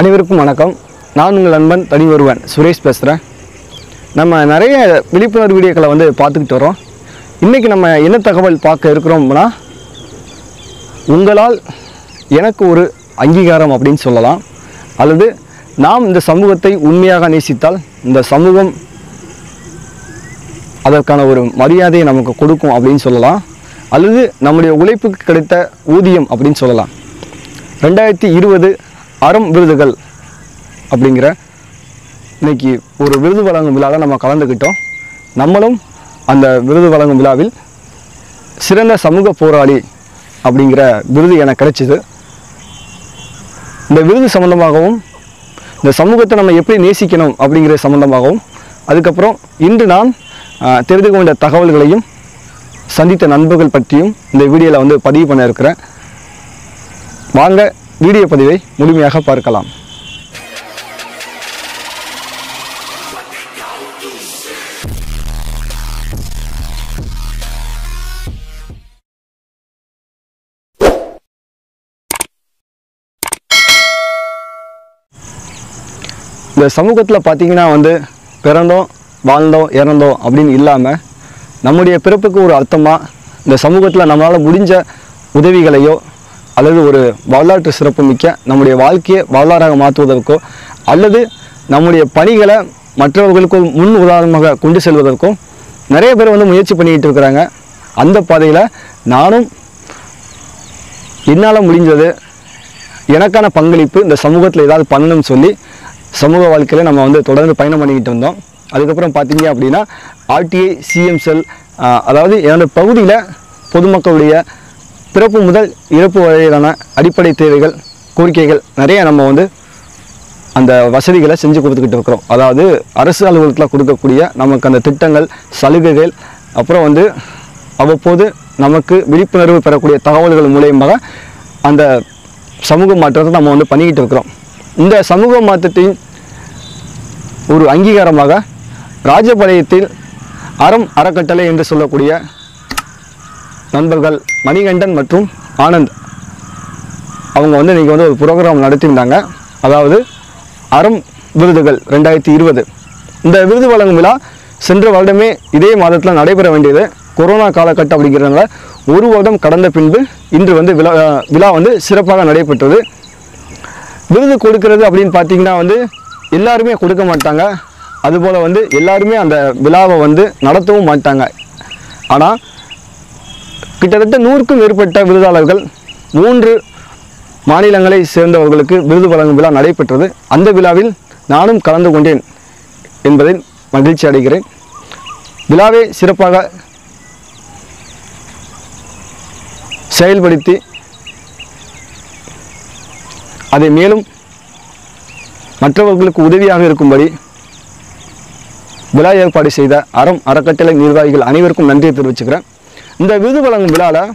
அனைவருக்கும் வணக்கம். நான் உங்கள் நண்பன் தனி ஒருவன் சுரேஷ் பேசுகிறேன் நம்ம நிறைய விழிப்புணர்வு வீடியோக்களை வந்து பார்த்துக்கிட்டு வரோம். இன்றைக்கி நம்ம என்ன தகவல் பார்க்க இருக்கிறோம்னா உங்களால் எனக்கு ஒரு அங்கீகாரம் அப்படின்னு சொல்லலாம். அல்லது நாம் இந்த சமூகத்தை உண்மையாக நேசித்தால் இந்த சமூகம் அதற்கான ஒரு மரியாதையை நமக்கு கொடுக்கும் அப்படின்னு சொல்லலாம். அல்லது நம்முடைய உழைப்புக்கு கிடைத்த ஊதியம் அப்படின்னு சொல்லலாம். ரெண்டாயிரத்தி இருபது அறம் விருதுகள் அப்படிங்கிற இன்றைக்கி ஒரு விருது வழங்கும் விழாவில் நம்ம கலந்துக்கிட்டோம். நம்மளும் அந்த விருது வழங்கும் விழாவில் சிறந்த சமூக போராளி அப்படிங்கிற விருது எனக்கு கிடைச்சிது. இந்த விருது சம்பந்தமாகவும் இந்த சமூகத்தை நம்ம எப்படி நேசிக்கணும் அப்படிங்கிற சம்பந்தமாகவும் அதுக்கப்புறம் இன்று நான் தெரிந்து கொண்ட தகவல்களையும் சந்தித்த நண்பர்கள் பற்றியும் இந்த வீடியோவில் வந்து பதிவு பண்ண இருக்கிறேன். வாங்க வீடியோ பதிவை முழுமையாக பார்க்கலாம். இந்த சமூகத்தில் பார்த்தீங்கன்னா வந்து பிறந்தோம் வாழ்ந்தோம் இறந்தோம் அப்படின்னு இல்லாமல் நம்முடைய பிறப்புக்கு ஒரு அர்த்தமாக இந்த சமூகத்தில் நம்மளால் முடிஞ்ச உதவிகளையோ அல்லது ஒரு வரலாற்று சிறப்புமிக்க நம்முடைய வாழ்க்கையை வரலாறாக மாற்றுவதற்கோ அல்லது நம்முடைய பணிகளை மற்றவர்களுக்கு முன் உதாரணமாக கொண்டு செல்வதற்கும் நிறைய பேர் வந்து முயற்சி பண்ணிக்கிட்டு இருக்கிறாங்க. அந்த பாதையில் நானும் என்னால் முடிஞ்சது எனக்கான பங்களிப்பு இந்த சமூகத்தில் ஏதாவது பண்ணணும்னு சொல்லி சமூக வாழ்க்கையில் நம்ம வந்து தொடர்ந்து பயணம் பண்ணிக்கிட்டு இருந்தோம். அதுக்கப்புறம் பார்த்தீங்க அப்படின்னா ஆர்டிஐ சிஎம் செல் அதாவது என்னோட பகுதியில் பொதுமக்களுடைய பிறப்பு முதல் இறப்பு வரையிலான அடிப்படை தேவைகள் கோரிக்கைகள் நிறைய நம்ம வந்து அந்த வசதிகளை செஞ்சு கொடுத்துக்கிட்டு இருக்கிறோம். அதாவது அரசு அலுவலகத்தில் கொடுக்கக்கூடிய நமக்கு அந்த திட்டங்கள் சலுகைகள் அப்புறம் வந்து அவ்வப்போது நமக்கு விழிப்புணர்வு பெறக்கூடிய தகவல்கள் மூலயமாக அந்த சமூக மாற்றத்தை நம்ம வந்து பண்ணிக்கிட்டு இருக்கிறோம். இந்த சமூக மாற்றத்தின் ஒரு அங்கீகாரமாக ராஜபாளையத்தில் அறம் அறக்கட்டளை என்று சொல்லக்கூடிய நண்பர்கள் மணிகண்டன் மற்றும் ஆனந்த். அவங்க வந்து இன்றைக்கி வந்து ஒரு ப்ரோக்ராம் நடத்தியிருந்தாங்க. அதாவது அறம் விருதுகள் ரெண்டாயிரத்தி இருபது. இந்த விருது வழங்கும் விழா சென்ற வருடமே இதே மாதத்தில் நடைபெற வேண்டியது. கொரோனா காலகட்டம் அப்படிங்கிறதுனால ஒரு வருடம் கடந்த பின்பு இன்று வந்து விழா விழா வந்து சிறப்பாக நடைபெற்றது. விருது கொடுக்கிறது அப்படின்னு பார்த்தீங்கன்னா வந்து எல்லாருமே கொடுக்க மாட்டாங்க. அதுபோல் வந்து எல்லாருமே அந்த விழாவை வந்து நடத்தவும் மாட்டாங்க. ஆனால் கிட்டத்தட்ட நூறுக்கும் மேற்பட்ட விருதாளர்கள் மூன்று மாநிலங்களை சேர்ந்தவர்களுக்கு விருது வழங்கும் விழா நடைபெற்றது. அந்த விழாவில் நானும் கலந்து கொண்டேன் என்பதை மகிழ்ச்சி அடைகிறேன். விழாவை சிறப்பாக செயல்படுத்தி அதை மேலும் மற்றவர்களுக்கு உதவியாக இருக்கும்படி விழா ஏற்பாடு செய்த அறம் அறக்கட்டளை நிர்வாகிகள் அனைவருக்கும் நன்றியை தெரிவிச்சுக்கிறேன். இந்த விருது வழங்கும் விழாவில்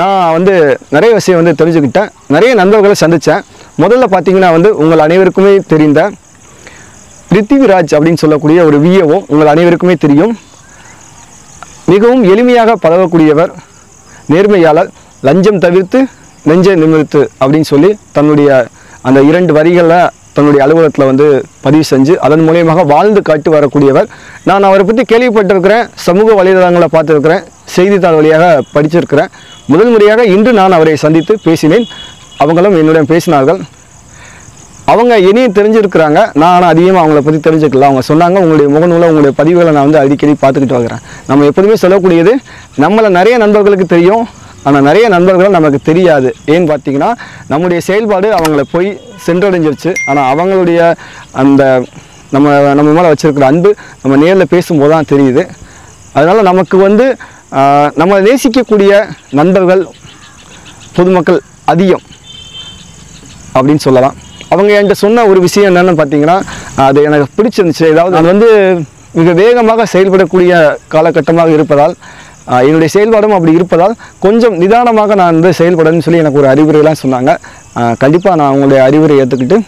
நான் வந்து நிறைய விஷயம் வந்து தெரிஞ்சுக்கிட்டேன். நிறைய நண்பர்களை சந்தித்தேன் முதல்ல பார்த்தீங்கன்னா வந்து உங்கள் அனைவருக்குமே தெரிந்த பிருத்திவிராஜ் அப்படின்னு சொல்லக்கூடிய ஒரு விஏஓ உங்கள் அனைவருக்குமே தெரியும். மிகவும் எளிமையாக பழகக்கூடியவர் நேர்மையாளர் லஞ்சம் தவிர்த்து நெஞ்சை நிமிர்த்து அப்படின்னு சொல்லி தன்னுடைய அந்த இரண்டு வரிகளில் தன்னுடைய அலுவலகத்தில் வந்து பதிவு செஞ்சு அதன் மூலியமாக வாழ்ந்து காட்டி வரக்கூடியவர். நான் அவரை பற்றி கேள்விப்பட்டிருக்கிறேன் சமூக வலைதளங்களை பார்த்துருக்கிறேன் செய்தித்தாள் வழியாக படிச்சிருக்கிறேன். முதல் முறையாக இன்று நான் அவரை சந்தித்து பேசினேன். அவங்களும் என்னுடன் பேசினார்கள். அவங்க இனியும் தெரிஞ்சிருக்கிறாங்க. நான் ஆனால் அதிகமாக அவங்கள பற்றி தெரிஞ்சுக்கல. அவங்க சொன்னாங்க உங்களுடைய முகநூலை உங்களுடைய பதிவுகளை நான் வந்து அடிக்கடி பார்த்துக்கிட்டு வருகிறேன். நம்ம எப்போதுமே சொல்லக்கூடியது நம்மளை நிறைய நண்பர்களுக்கு தெரியும். ஆனால் நிறைய நண்பர்கள் நமக்கு தெரியாது. ஏன்னு பார்த்தீங்கன்னா நம்முடைய செயல்பாடு அவங்கள போய் சென்றடைஞ்சிருச்சு. ஆனால் அவங்களுடைய அந்த நம்ம நம்ம மேலே வச்சுருக்கிற அன்பு நம்ம நேரில் பேசும்போது தான் தெரியுது. அதனால் நமக்கு வந்து நம்ம நேசிக்கக்கூடிய நண்பர்கள் பொதுமக்கள் அதிகம் அப்படின்னு சொல்லலாம். அவங்க என்கிட்ட சொன்ன ஒரு விஷயம் என்னன்னு பார்த்தீங்கன்னா அது எனக்கு பிடிச்சிருந்துச்சு. ஏதாவது அது வந்து மிக வேகமாக செயல்படக்கூடிய காலகட்டமாக இருப்பதால் என்னுடைய செயல்பாடும் அப்படி இருப்பதால் கொஞ்சம் நிதானமாக நான் வந்து செயல்படணும்னு சொல்லி எனக்கு ஒரு அறிவுரைலாம் சொன்னாங்க. கண்டிப்பாக நான் அவங்களுடைய அறிவுரை ஏற்றுக்கிட்டு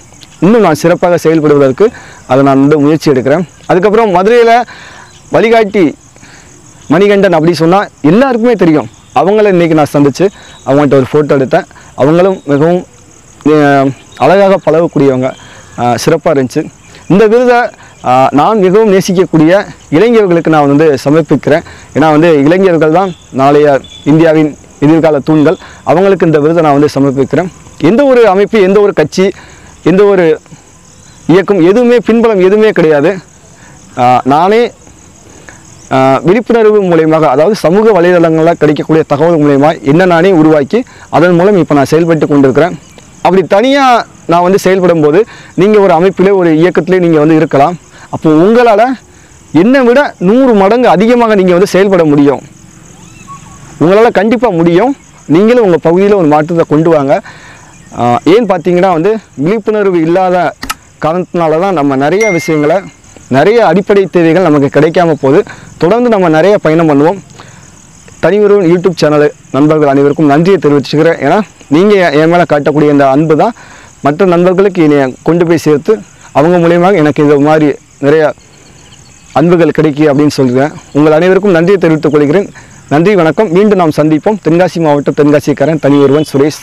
இன்னும் நான் சிறப்பாக செயல்படுவதற்கு அதை நான் வந்து முயற்சி எடுக்கிறேன். அதுக்கப்புறம் மதுரையில் வழிகாட்டி மணிகண்டன் அப்படி சொன்னால் எல்லாருக்குமே தெரியும். அவங்கள இன்றைக்கி நான் சந்தித்து அவங்கள்ட்ட ஒரு ஃபோட்டோ எடுத்தேன். அவங்களும் மிகவும் அழகாக பழகக்கூடியவங்க. சிறப்பாக இருந்துச்சு. இந்த விருதை நான் மிகவும் நேசிக்கக்கூடிய இளைஞர்களுக்கு நான் வந்து சமர்ப்பிக்கிறேன். ஏன்னா வந்து இளைஞர்கள் தான் நாளைய இந்தியாவின் எதிர்கால தூண்கள். அவங்களுக்கு இந்த விருதை நான் வந்து சமர்ப்பிக்கிறேன். எந்த ஒரு அமைப்பு எந்த ஒரு கட்சி எந்த ஒரு இயக்கம் எதுவுமே பின்பலம் எதுவுமே கிடையாது. நானே விழிப்புணர்வு மூலயமாக அதாவது சமூக வலைதளங்களில் கிடைக்கக்கூடிய தகவல் மூலயமா என்ன நானே உருவாக்கி அதன் மூலம் இப்போ நான் செயல்பட்டு கொண்டிருக்கிறேன். அப்படி தனியாக நான் வந்து செயல்படும் போது நீங்கள் ஒரு அமைப்பிலே ஒரு இயக்கத்திலே நீங்கள் வந்து இருக்கலாம். அப்போ உங்களால் என்னை விட நூறு மடங்கு அதிகமாக நீங்கள் வந்து செயல்பட முடியும். உங்களால் கண்டிப்பாக முடியும். நீங்களும் உங்கள் பகுதியில் ஒரு மாற்றத்தை கொண்டு வாங்க. ஏன்னு ஏன் பார்த்தீங்கன்னா வந்து விழிப்புணர்வு இல்லாத காரணத்தினால தான் நம்ம நிறைய விஷயங்களை நிறைய அடிப்படை தேவைகள் நமக்கு கிடைக்காம போகுது. தொடர்ந்து நம்ம நிறைய பயணம் பண்ணுவோம். தனி ஒருவன் யூடியூப் சேனல் நண்பர்கள் அனைவருக்கும் நன்றியை தெரிவிச்சுக்கிறேன். ஏன்னா நீங்கள் என் மேலே காட்டக்கூடிய இந்த அன்பு தான் மற்ற நண்பர்களுக்கு என்னை கொண்டு போய் சேர்த்து அவங்க மூலியமாக எனக்கு இது மாதிரி நிறைய அன்புகள் கிடைக்கு அப்படின்னு சொல்கிறேன் உங்கள் அனைவருக்கும் நன்றியை தெரிவித்துக் கொள்கிறேன். நன்றி வணக்கம். மீண்டும் நாம் சந்திப்போம். தென்காசி மாவட்டம் தென்காசிக்காரன் தனி ஒருவன் சுரேஷ்.